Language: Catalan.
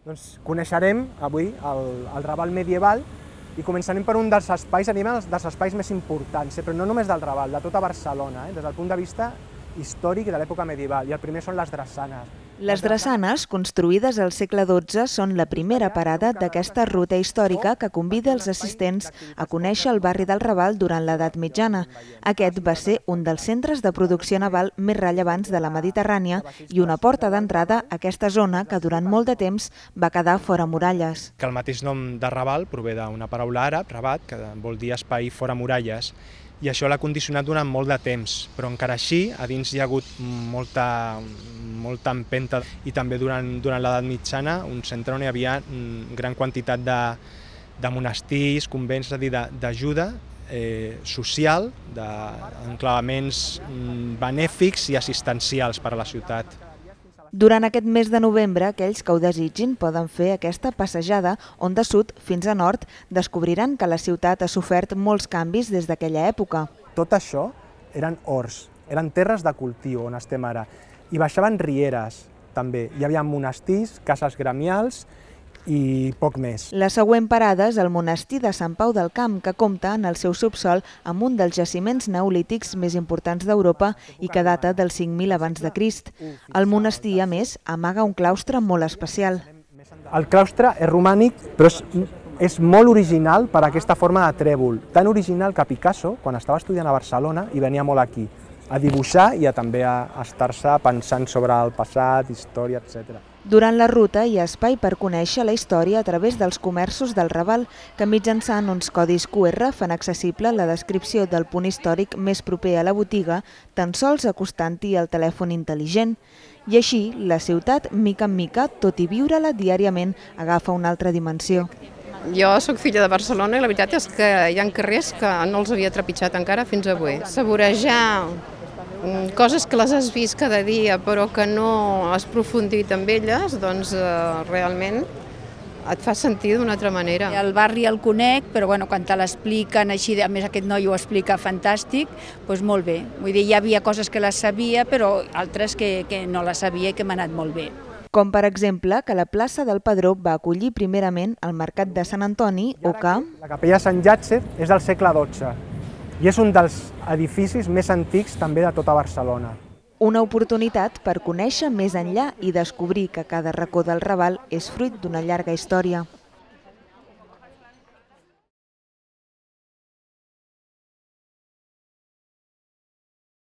Doncs coneixerem avui el, el Raval medieval i començarem per un dels espais, anem dels espais més importants, eh, però no només del Raval, de tota Barcelona, eh, des del punt de vista històric de l'època medieval, i el primer són les drassanes. Les drassanes, construïdes al segle XII, són la primera parada d'aquesta ruta històrica que convida els assistents a conèixer el barri del Raval durant l'edat mitjana. Aquest va ser un dels centres de producció naval més rellevants de la Mediterrània i una porta d'entrada a aquesta zona que durant molt de temps va quedar fora muralles. Que el mateix nom de Raval prové d'una paraula àrab, rabat, que vol dir espai fora muralles, i això l'ha condicionat durant molt de temps, però encara així a dins hi ha hagut molta, molta empenta i també durant, durant l'edat mitjana un centre on hi havia mm, gran quantitat de, de monestirs, convents, és a dir, d'ajuda eh, social, d'enclavaments mm, benèfics i assistencials per a la ciutat. Durant aquest mes de novembre, aquells que ho desitgin poden fer aquesta passejada on de sud fins a nord descobriran que la ciutat ha sofert molts canvis des d'aquella època. Tot això eren horts, eren terres de cultiu on estem ara, i baixaven rieres també. Hi havia monestirs, cases gremials i poc més. La següent parada és el monestir de Sant Pau del Camp, que compta en el seu subsol amb un dels jaciments neolítics més importants d'Europa i que data del 5.000 abans de Crist. El monestir, a més, amaga un claustre molt especial. El claustre és romànic, però és, és molt original per aquesta forma de trèvol. Tan original que Picasso, quan estava estudiant a Barcelona, hi venia molt aquí, a dibuixar i a també a estar-se pensant sobre el passat, història, etc. Durant la ruta hi ha espai per conèixer la història a través dels comerços del Raval, que mitjançant uns codis QR fan accessible la descripció del punt històric més proper a la botiga, tan sols acostant-hi el telèfon intel·ligent. I així, la ciutat, mica en mica, tot i viure-la diàriament, agafa una altra dimensió. Jo sóc filla de Barcelona i la veritat és que hi ha carrers que no els havia trepitjat encara fins avui. Saborejar coses que les has vist cada dia però que no has profundit amb elles, doncs eh, realment et fa sentir d'una altra manera. El barri el conec, però bueno, quan te l'expliquen així, a més aquest noi ho explica fantàstic, doncs molt bé. Vull dir, hi havia coses que les sabia, però altres que, que no les sabia i que m'ha anat molt bé. Com per exemple que la plaça del Padró va acollir primerament el Mercat de Sant Antoni o que... La capella de Sant Llàtzer és del segle XII i és un dels edificis més antics també de tota Barcelona. Una oportunitat per conèixer més enllà i descobrir que cada racó del Raval és fruit d'una llarga història.